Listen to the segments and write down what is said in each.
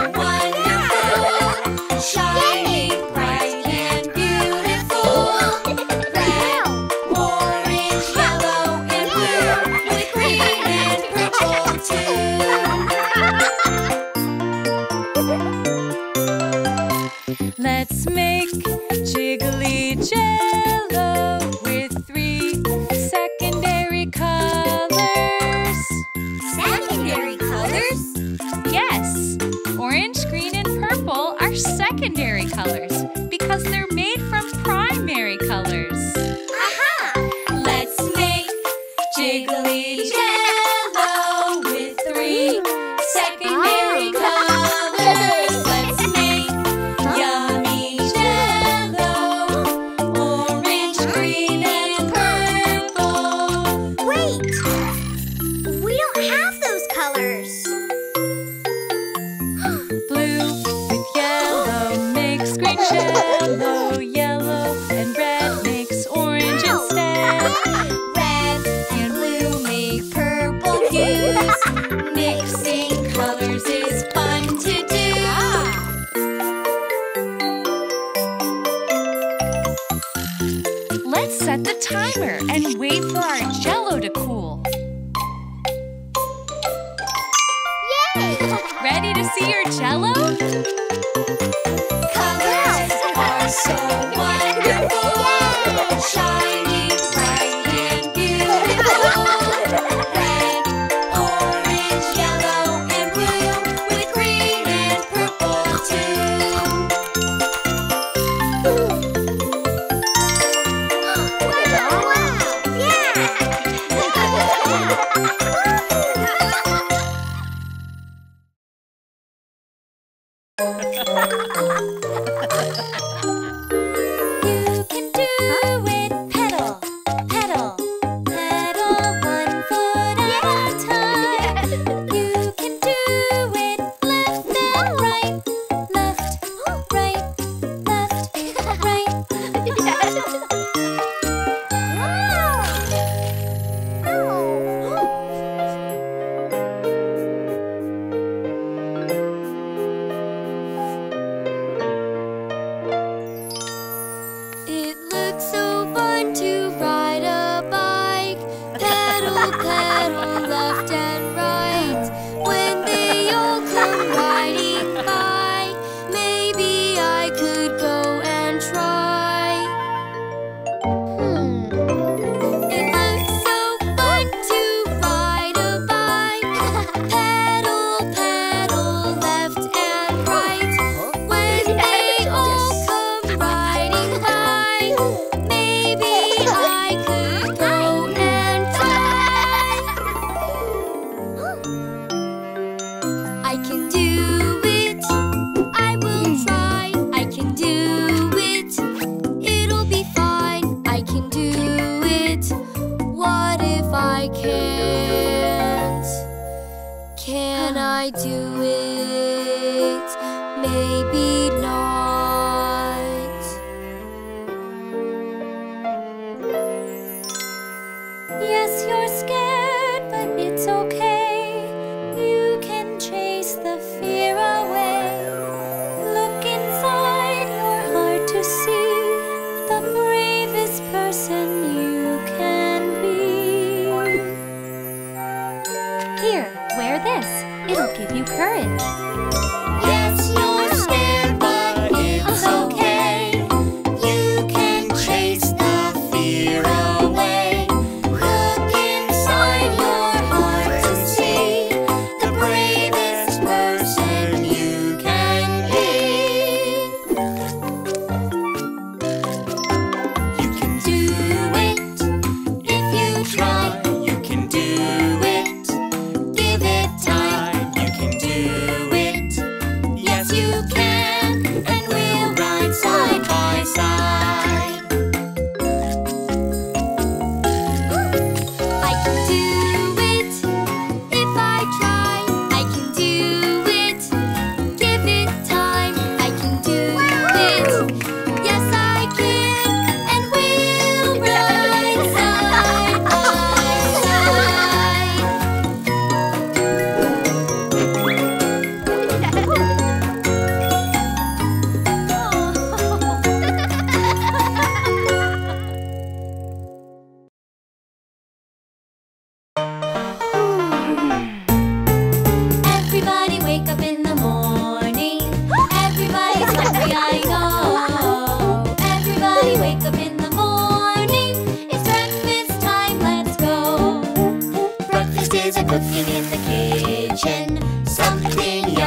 so wonderful, shining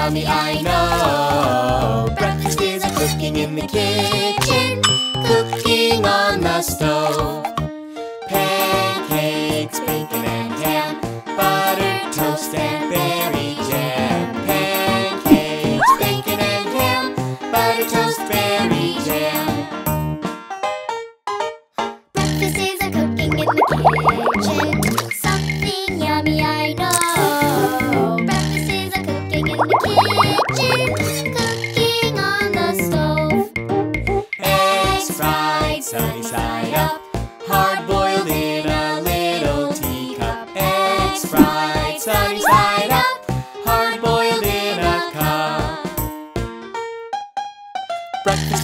Mommy, I know. Breakfast is cooking in the kitchen Cooking on the stove. Pancakes, bacon and ham Butter, toast and berries.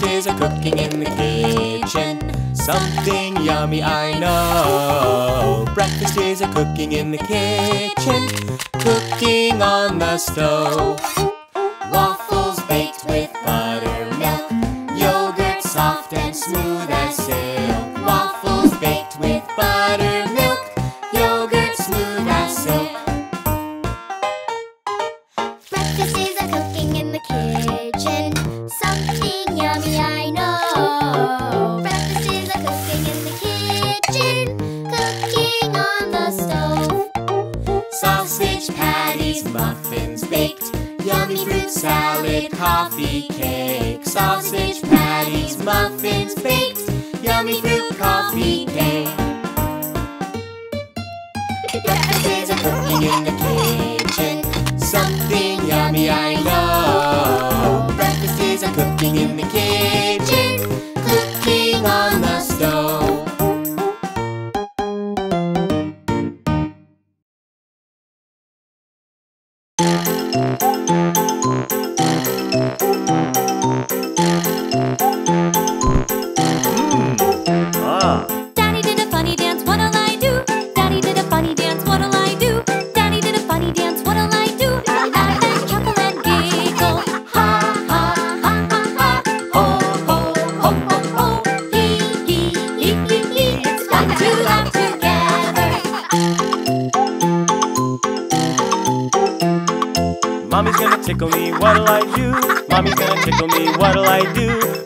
voices are cooking in the kitchen. Something yummy I know. Breakfast is a cooking in the kitchen, cooking on the stove. Waffles baked with buttermilk, yogurt soft and smooth as silk. Waffles baked with butter. yummy, I know. Breakfast is cooking in the kitchen, cooking on the stove. Sausage patties, muffins baked, yummy fruit salad, coffee cake. Sausage patties, muffins baked, yummy fruit coffee cake. Breakfast is a cooking in the kitchen, something yummy, I know. McCabe.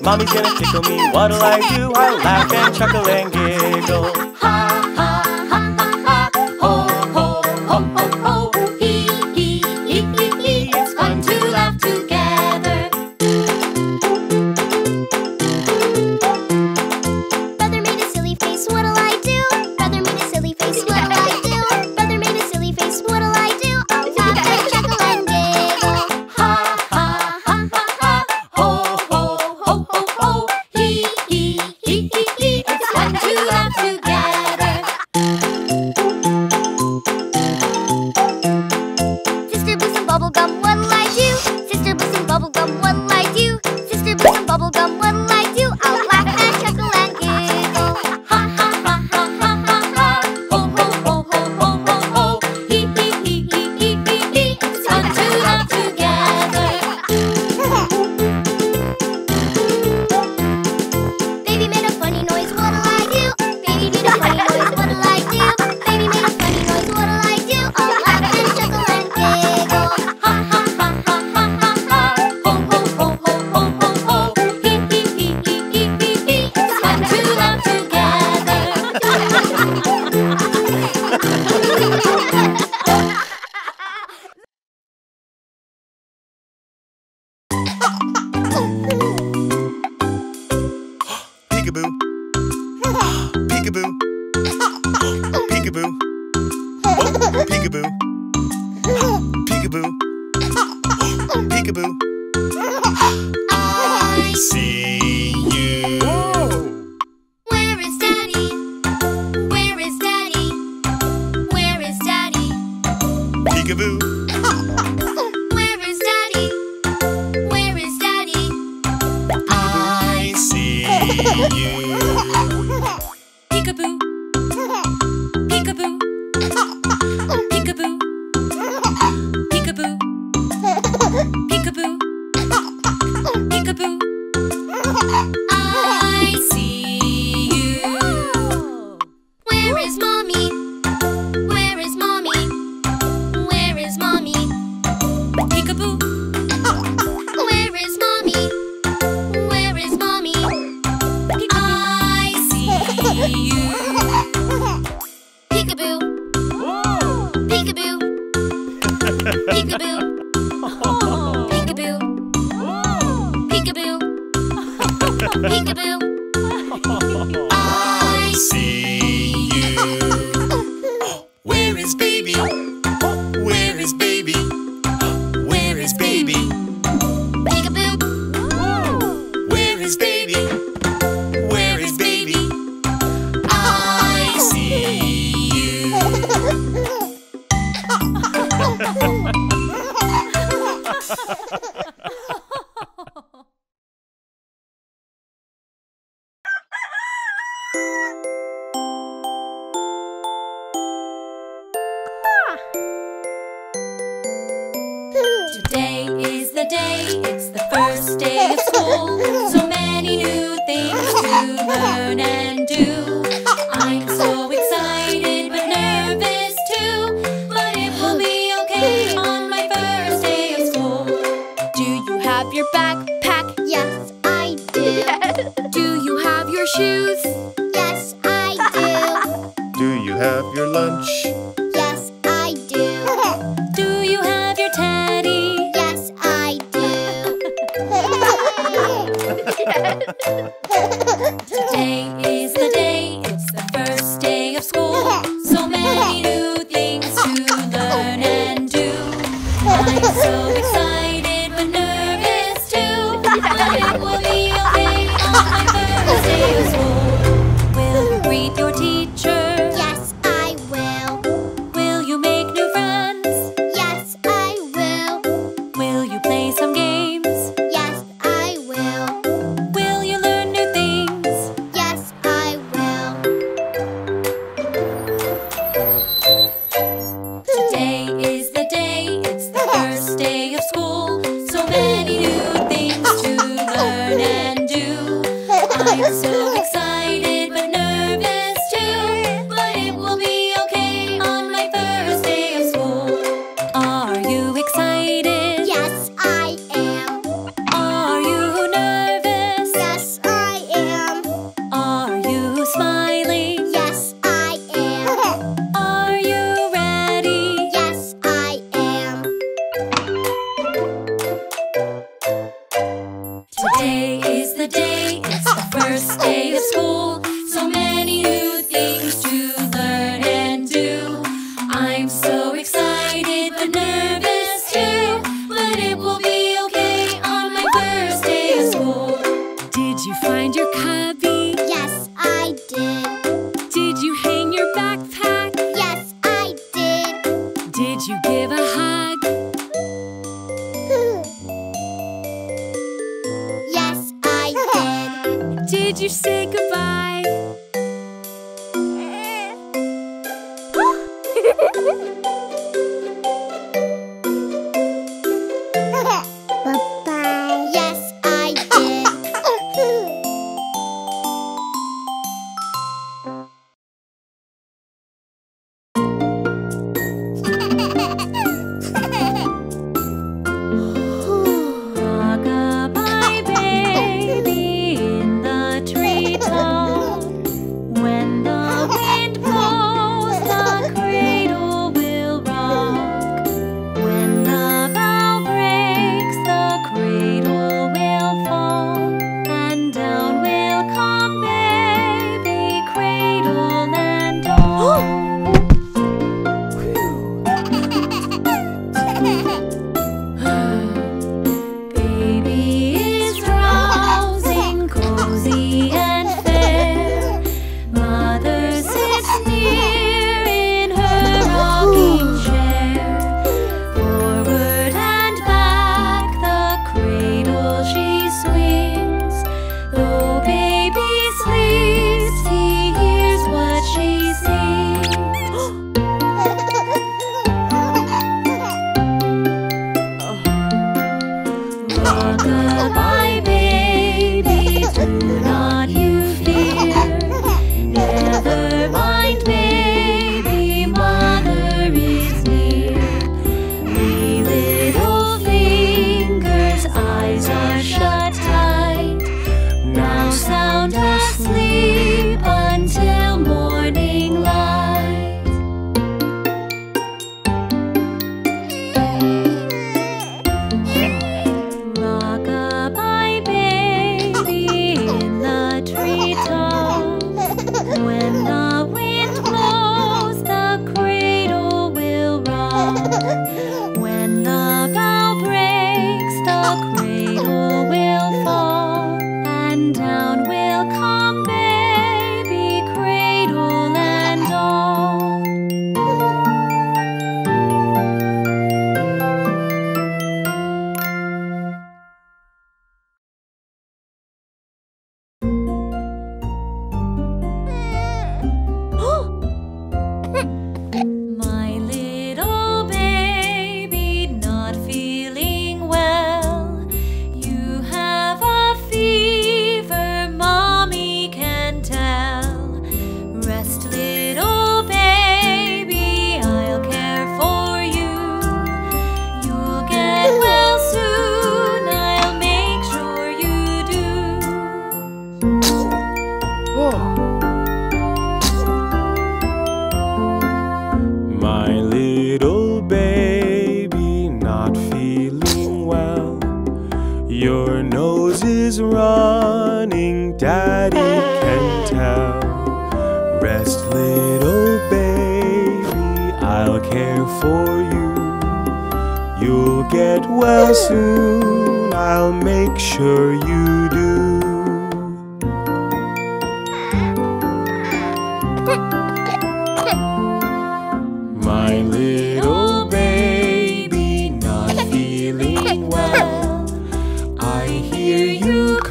Mommy's gonna tickle me, what'll I do? I laugh and chuckle and giggle.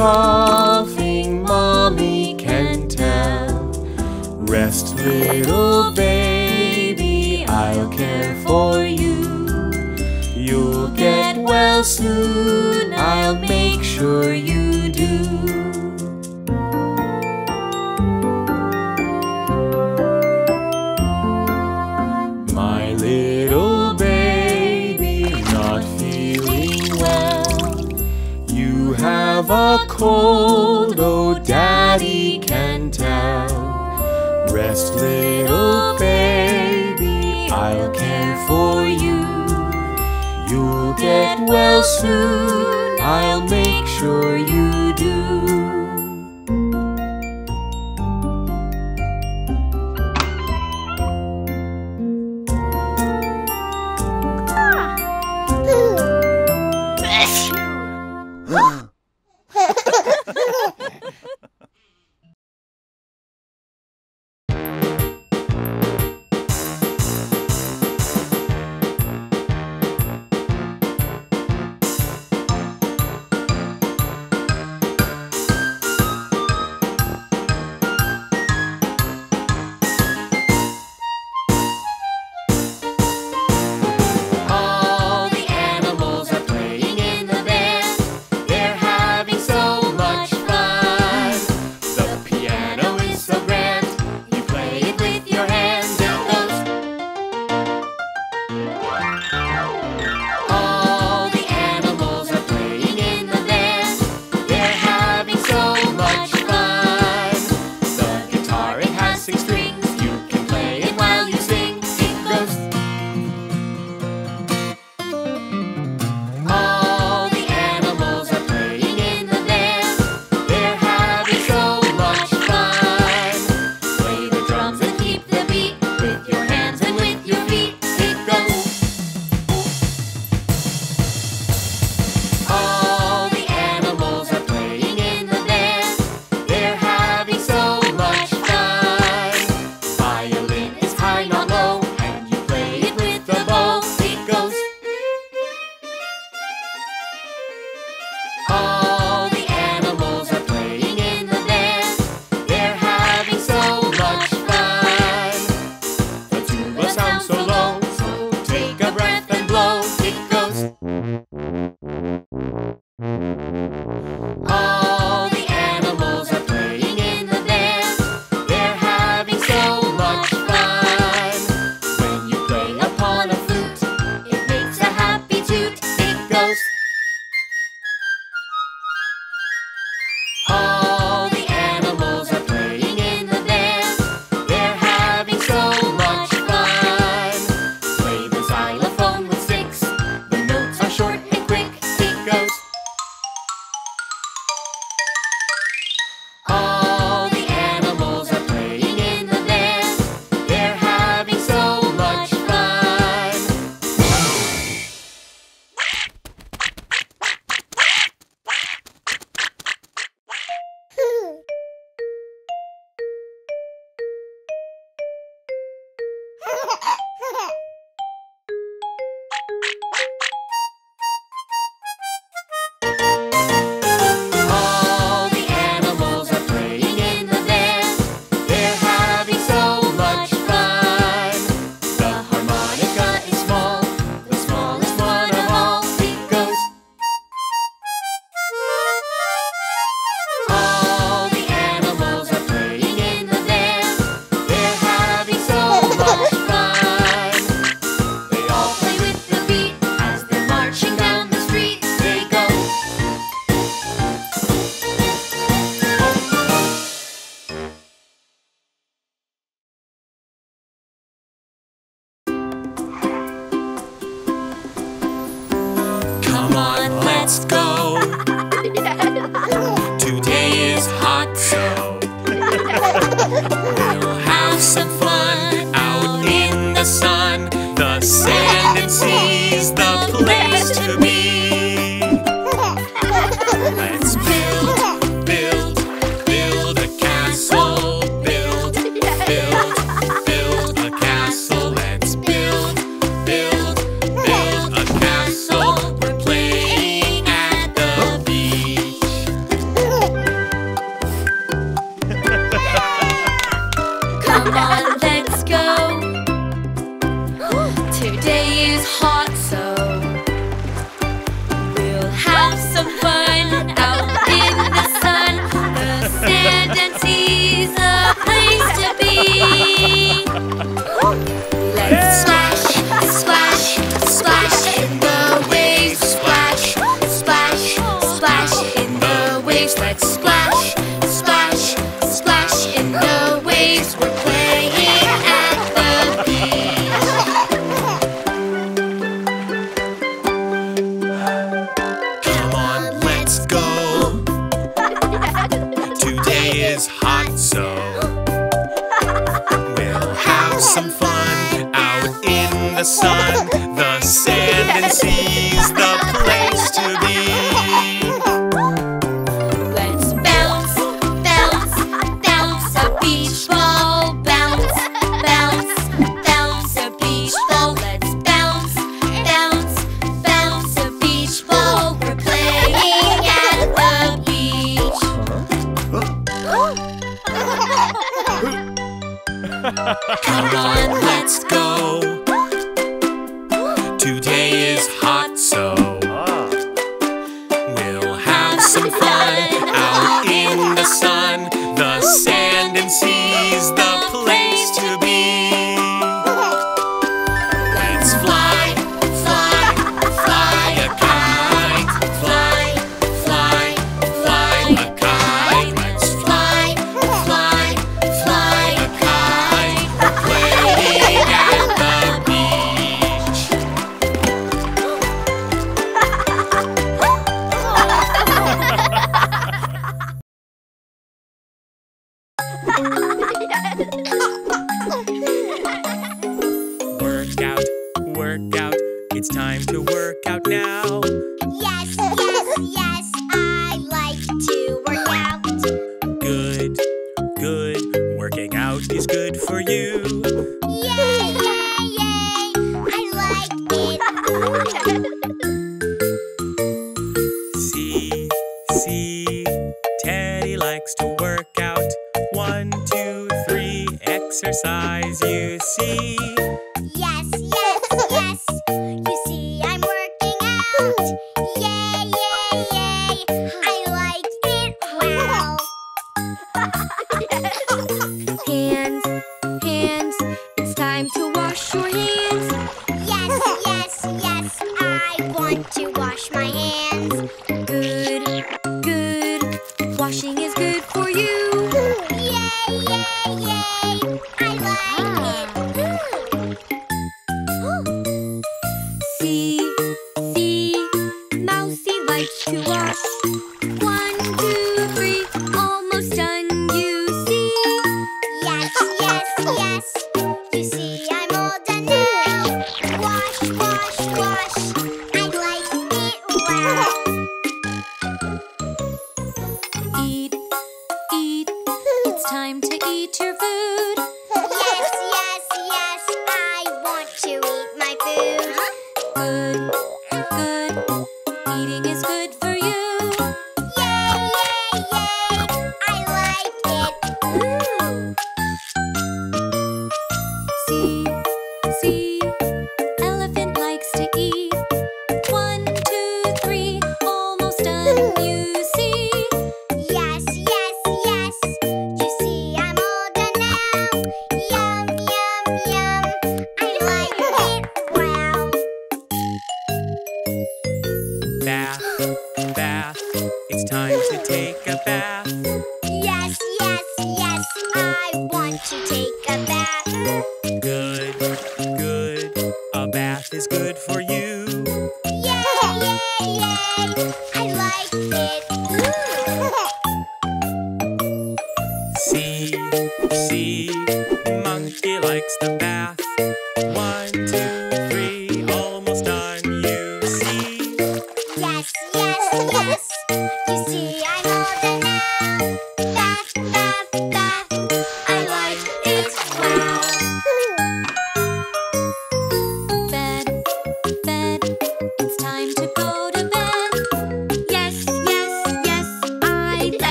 coughing, mommy can tell. Rest, little baby, I'll care for you. You'll get well soon, I'll make sure you cold, oh daddy can tell. Rest little baby, I'll care for you. You'll get well soon, I'll make sure good. Eating is good for you.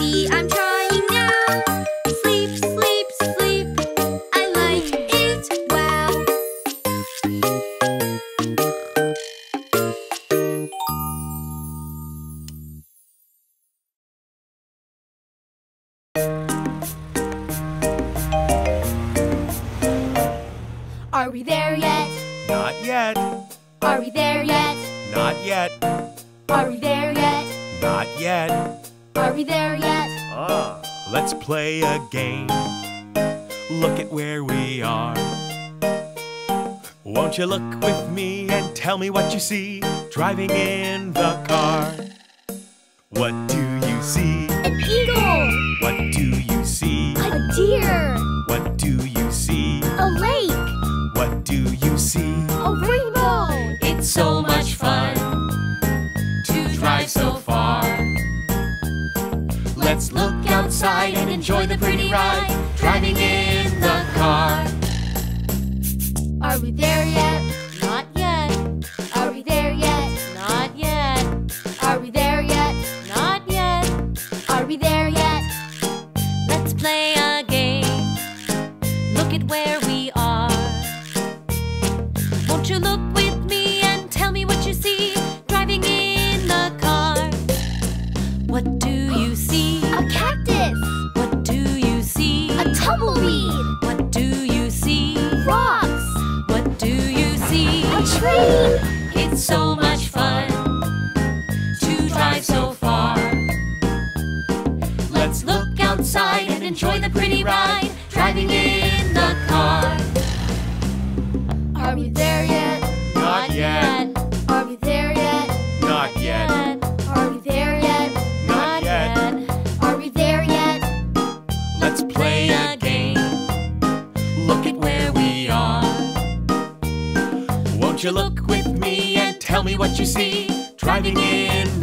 see. I me what you see driving in the car. outside and enjoy the pretty ride driving in the car. Are we there yet? Not, yet. Are we there yet? Not yet. Are we there yet? Not, yet. Are we there yet? Let's play a game. Look at where we are. Won't you look with me and tell me what you see driving in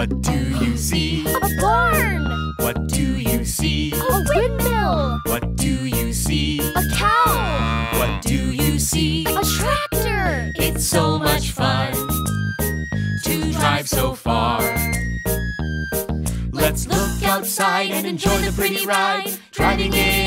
what do you see? A barn! What do you see? A windmill! What do you see? A cow! What do you see? A tractor! It's so much fun to drive so far. Let's look outside and enjoy the pretty ride, driving in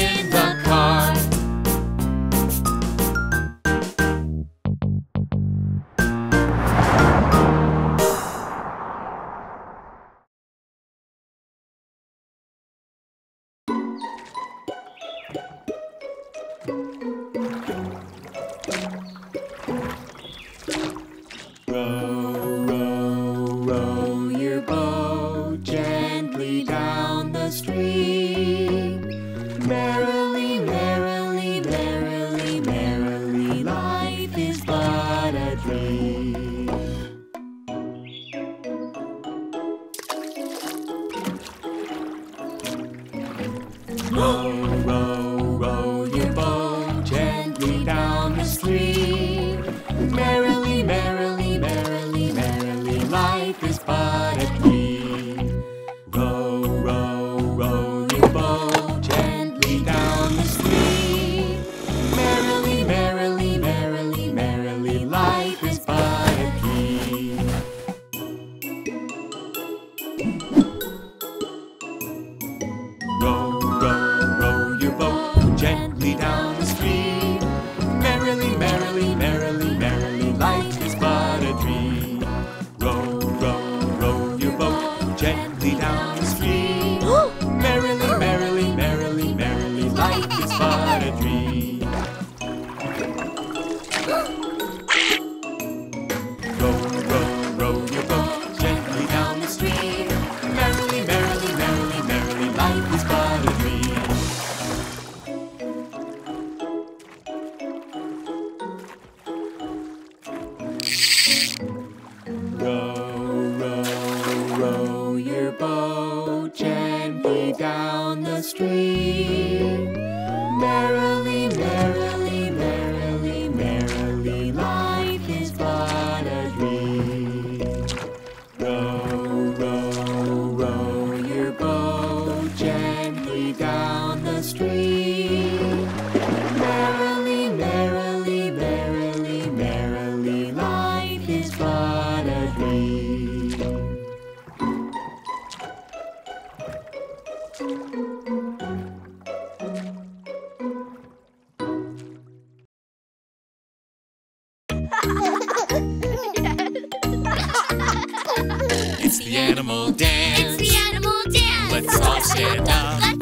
animal dance. It's the animal dance. Let's all stand up.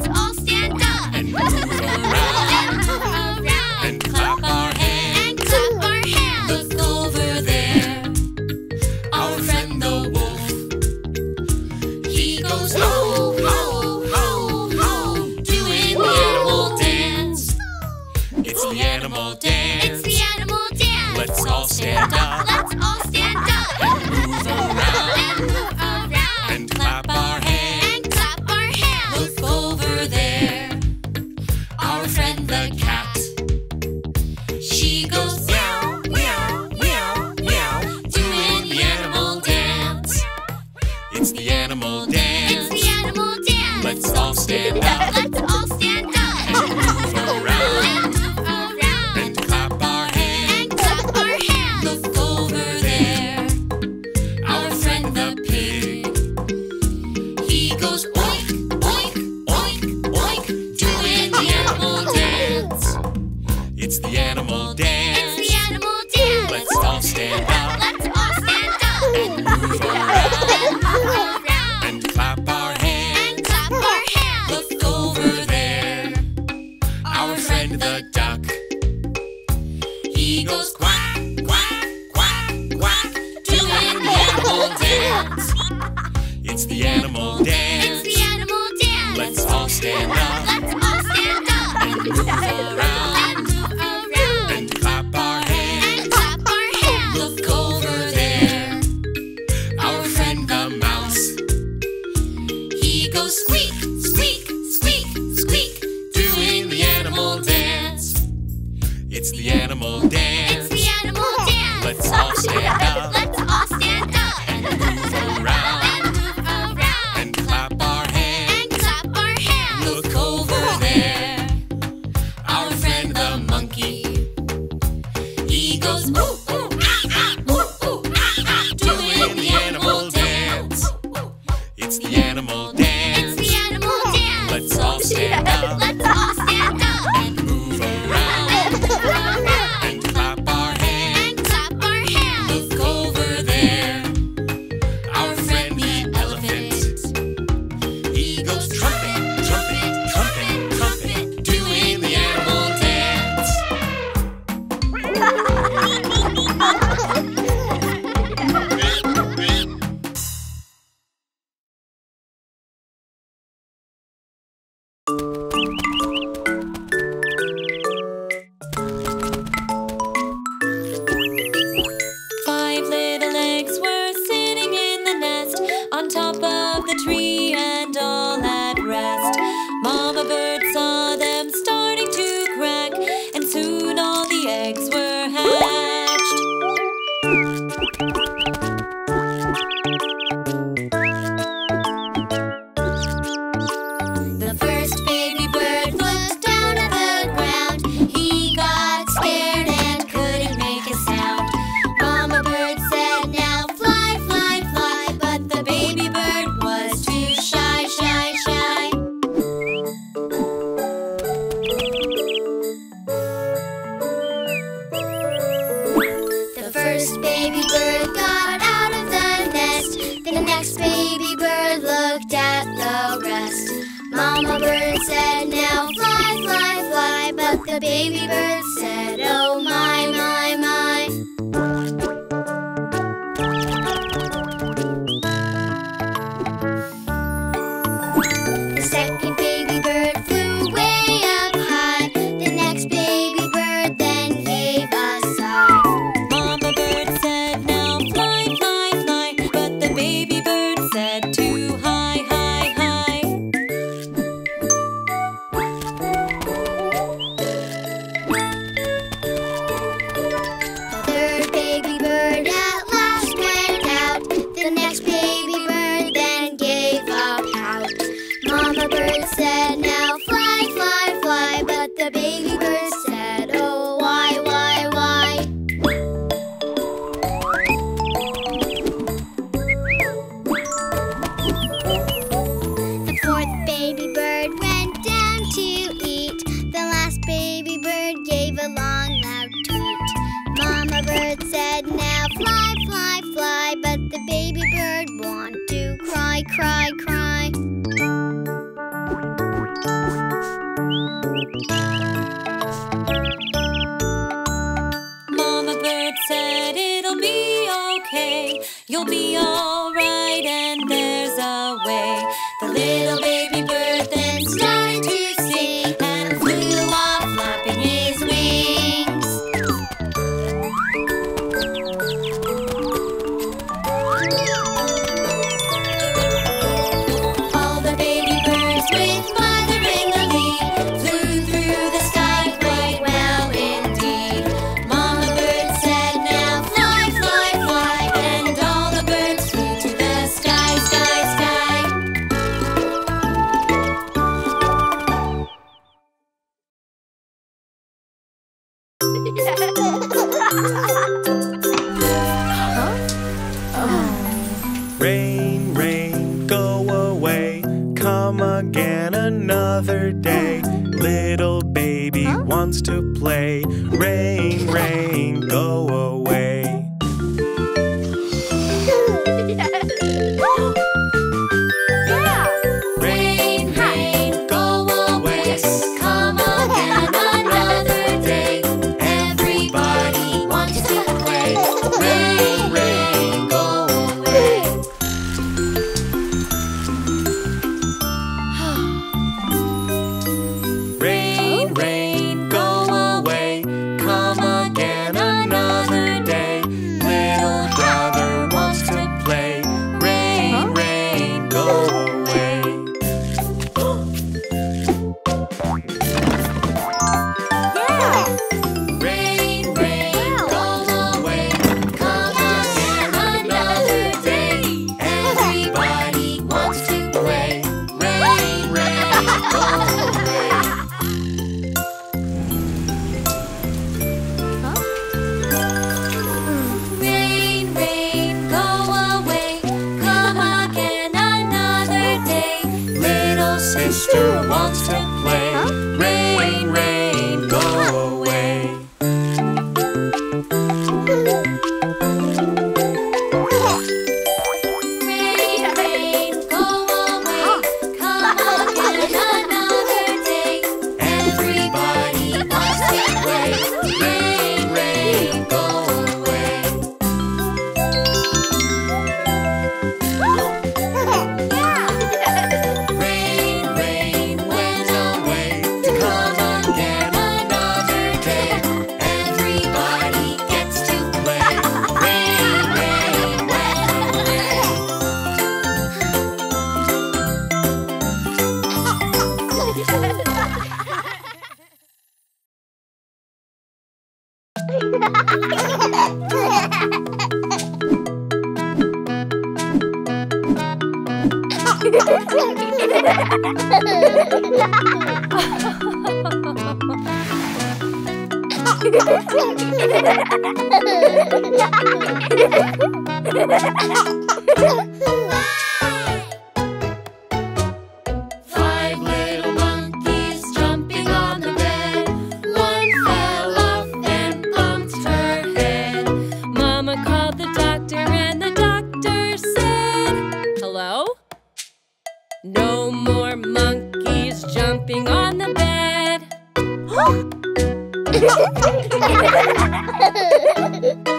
Ha ha ha ha!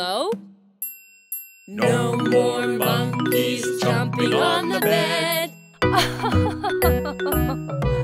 Hello? No more monkeys jumping on the bed.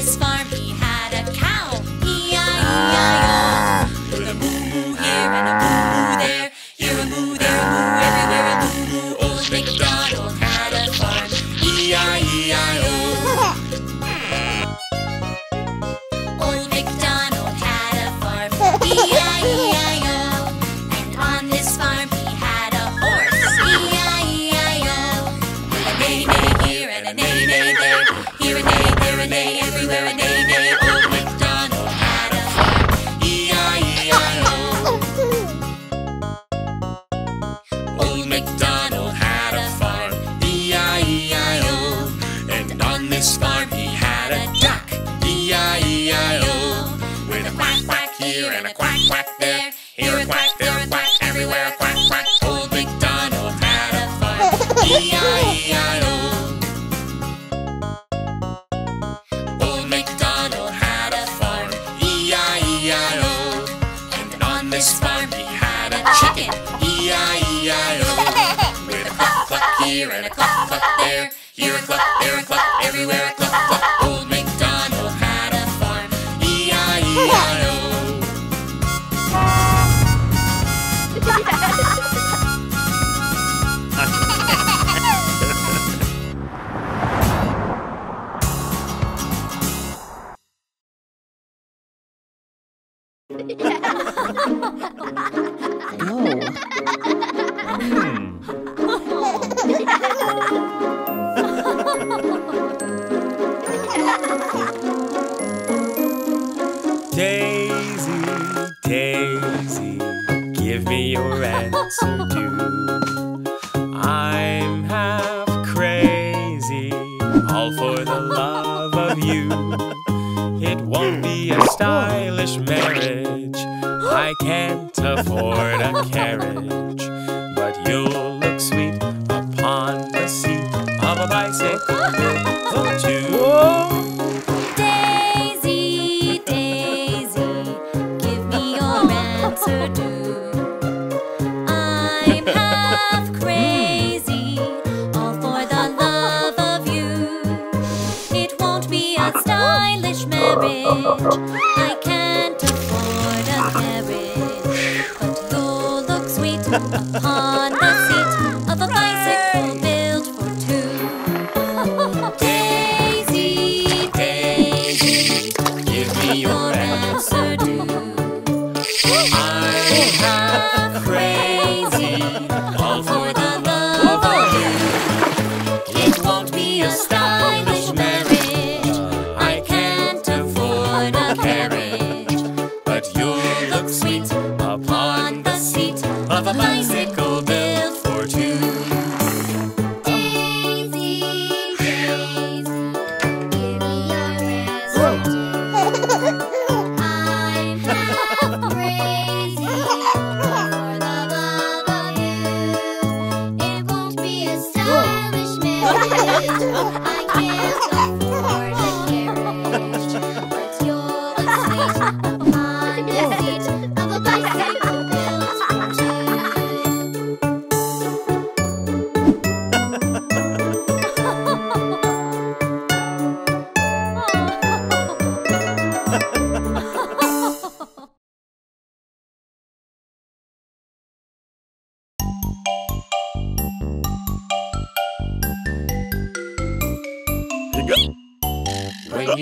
And Daisy, Daisy, give me your answer do. I'm half crazy, all for the love of you. It won't be a stylish marriage. I can't afford a carriage, but you'll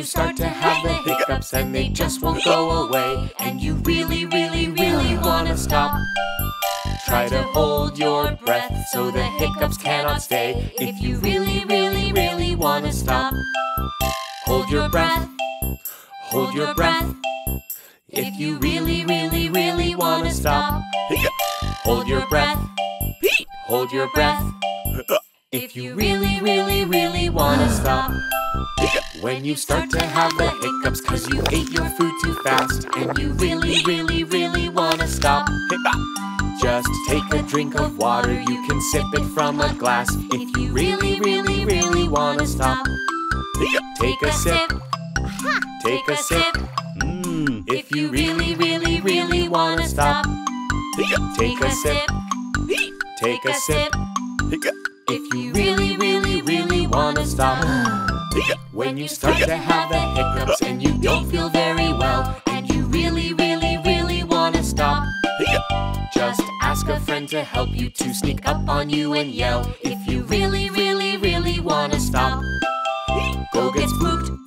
start to have the hiccups and they just won't go away, and you really, really, really wanna stop. Try to hold your breath so the hiccups cannot stay. If you really, really, really wanna stop, hold your breath, hold your breath. If you really, really, really wanna stop, hold your breath, hold your breath. If you really, really, really wanna stop. When you start to have the hiccups cause you ate your food too fast and you really, really, really wanna stop. Just take a drink of water, you can sip it from a glass if you really, really, really wanna stop. Take a sip, take a sip. Mmm, if you really, really, really wanna stop. Take a sip, take a sip. If you really, really, really wanna stop. When you start to have the hiccups and you don't feel very well, and you really, really, really wanna stop, just ask a friend to help you to sneak up on you and yell. If you really, really, really wanna stop, go get spooked.